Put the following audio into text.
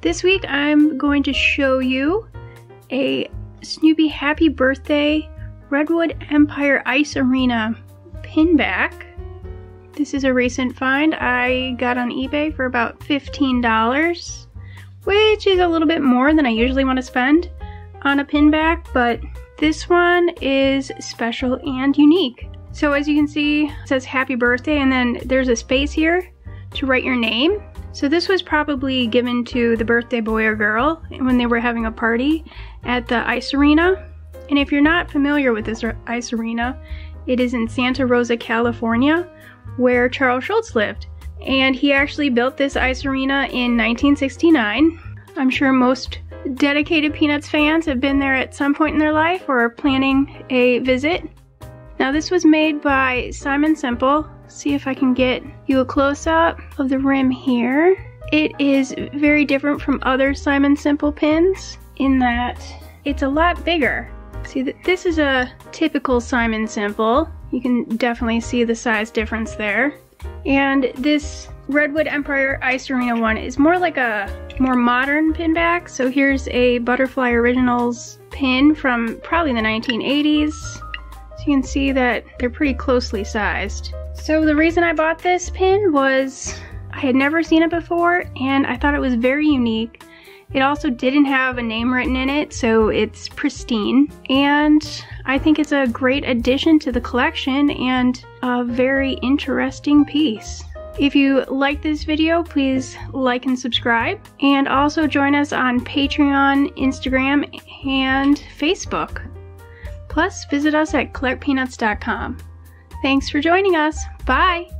This week I'm going to show you a Snoopy Happy Birthday Redwood Empire Ice Arena pinback. This is a recent find I got on eBay for about $15, which is a little bit more than I usually want to spend on a pinback, but this one is special and unique. So as you can see, it says happy birthday and then there's a space here to write your name. So this was probably given to the birthday boy or girl when they were having a party at the ice arena. And if you're not familiar with this ice arena, it is in Santa Rosa, California, where Charles Schulz lived. And he actually built this ice arena in 1969. I'm sure most dedicated Peanuts fans have been there at some point in their life or are planning a visit. Now this was made by Simon Simple. See if I can get you a close-up of the rim here. It is very different from other Simon Simple pins in that it's a lot bigger. See, this is a typical Simon Simple. You can definitely see the size difference there. And this Redwood Empire Ice Arena one is more like a more modern pin back. So here's a Butterfly Originals pin from probably the 1980s. So you can see that they're pretty closely sized. So the reason I bought this pin was I had never seen it before and I thought it was very unique. It also didn't have a name written in it, so it's pristine. And I think it's a great addition to the collection and a very interesting piece. If you like this video, please like and subscribe. And also join us on Patreon, Instagram, and Facebook. Plus, visit us at CollectPeanuts.com. Thanks for joining us. Bye!